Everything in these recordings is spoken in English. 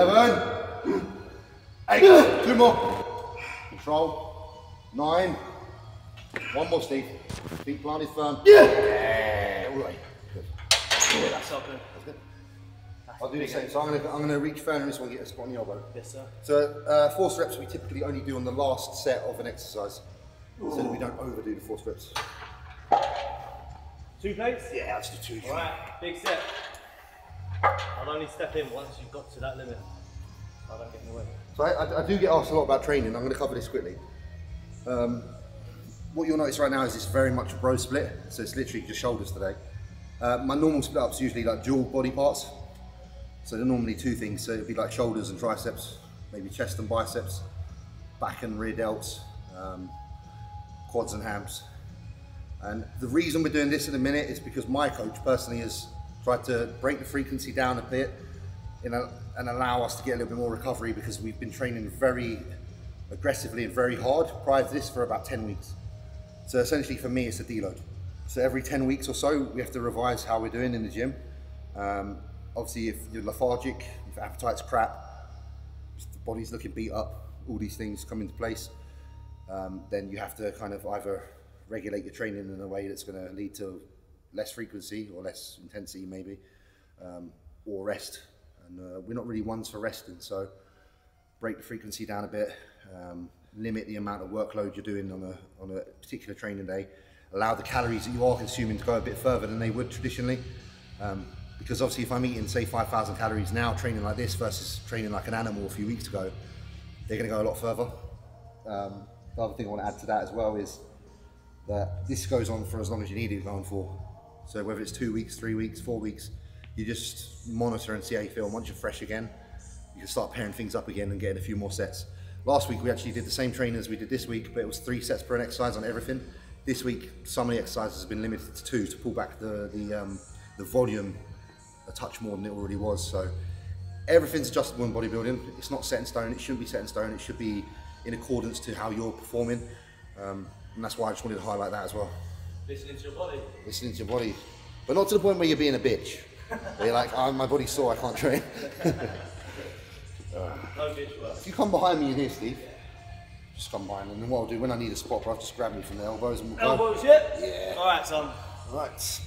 Seven. Eight. Two more. Control. Nine. One more, Steve. Feet planted firm. Yeah. All right. Good. Yeah, that's all good. That's good. I'll do the same. So I'm gonna I'm gonna reach further in this one, get a spot on the elbow. Yes, sir. So uh, force reps we typically only do on the last set of an exercise, so that we don't overdo the force reps. Two plates? Yeah, let's do two. All right, big step. I'll only step in once you've got to that limit. I don't get in the way. So I, I, I do get asked a lot about training. I'm going to cover this quickly. Um, what you'll notice right now is it's very much a bro split, so it's literally just shoulders today. Uh, my normal split ups usually like dual body parts, so they're normally two things. So it'd be like shoulders and triceps, maybe chest and biceps, back and rear delts, um, quads and hams. And the reason we're doing this in a minute is because my coach personally has tried to break the frequency down a bit a, and allow us to get a little bit more recovery because we've been training very aggressively and very hard prior to this for about 10 weeks. So essentially for me, it's a deload. So every 10 weeks or so, we have to revise how we're doing in the gym. Um, obviously, if you're lethargic, if appetite's crap, the body's looking beat up, all these things come into place, um, then you have to kind of either regulate your training in a way that's going to lead to less frequency or less intensity maybe, um, or rest. And uh, we're not really ones for resting, so break the frequency down a bit, um, limit the amount of workload you're doing on a, on a particular training day, allow the calories that you are consuming to go a bit further than they would traditionally. Um, because obviously if I'm eating say 5,000 calories now training like this versus training like an animal a few weeks ago, they're gonna go a lot further. Um, the other thing I wanna add to that as well is that this goes on for as long as you need it going for. So whether it's two weeks, three weeks, four weeks, you just monitor and see how you feel. Once you're fresh again, you can start pairing things up again and getting a few more sets. Last week we actually did the same training as we did this week, but it was three sets per exercise on everything. This week, some of the exercises have been limited to two to pull back the the, um, the volume a touch more than it already was. So everything's adjustable in bodybuilding. It's not set in stone. It shouldn't be set in stone. It should be in accordance to how you're performing. Um, and that's why I just wanted to highlight that as well. Listening to your body. Listening to your body, but not to the point where you're being a bitch. Where you're like, oh, my body's sore, I can't train. Ah. No bitch work. if you come behind me in here, Steve, just come behind, and then what I'll do when I need a spot, bro, just grab me from the elbows and we'll go. Elbows, yeah? Yeah. All right, son. Right.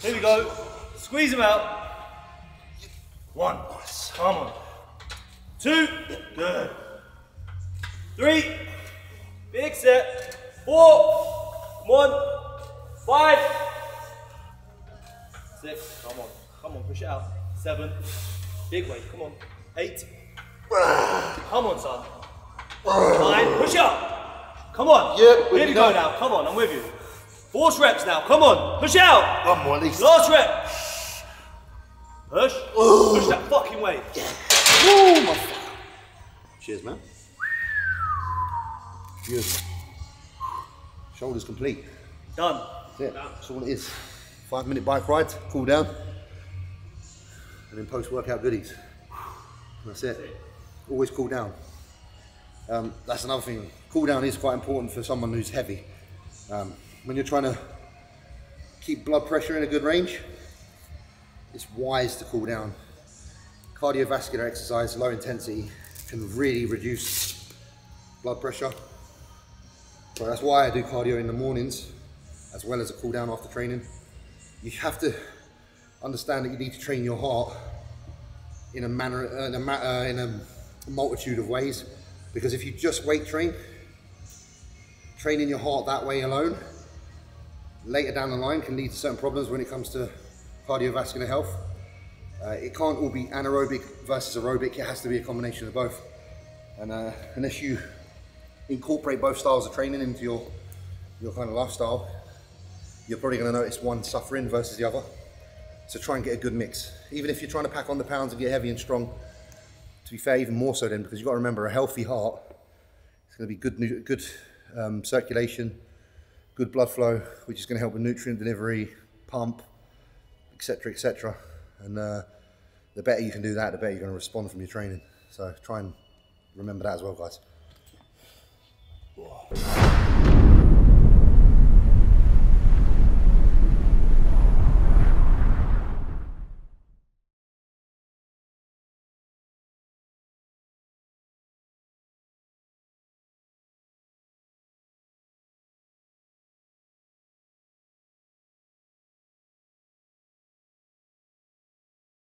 Here we go. Squeeze them out. One. Come on. Two. Good. Three. Big set. Four. One. Five. Six. Come on. Come on. Push it out. Seven. Big weight. Come on. Eight. Come on, son. Nine. Push up. Come on. Yep, Here we go now. now. Come on. I'm with you. Force reps now. Come on. Push out. One more at least. Last rep. Push. Push that fucking weight. Woo, my f- Cheers, man. Good. Shoulders complete. Done. That's it. That's all it is. Five minute bike ride, cool down, and then post workout goodies. That's it. Always cool down. Um, that's another thing. Cool down is quite important for someone who's heavy. Um, when you're trying to keep blood pressure in a good range, it's wise to cool down. Cardiovascular exercise, low intensity, can really reduce blood pressure. So that's why I do cardio in the mornings, as well as a cool down after training. You have to understand that you need to train your heart in a manner, uh, in a, uh, in a multitude of ways. Because if you just weight train, training your heart that way alone, later down the line can lead to certain problems when it comes to cardiovascular health. Uh, it can't all be anaerobic versus aerobic, it has to be a combination of both. And uh, unless you incorporate both styles of training into your, your kind of lifestyle, you're probably going to notice one suffering versus the other. So try and get a good mix. Even if you're trying to pack on the pounds and get heavy and strong, to be fair, even more so then, because you've got to remember a healthy heart, it's going to be good, good um, circulation, good blood flow, which is going to help with nutrient delivery, pump, etc., etc. And uh, the better you can do that, the better you're going to respond from your training. So try and remember that as well, guys.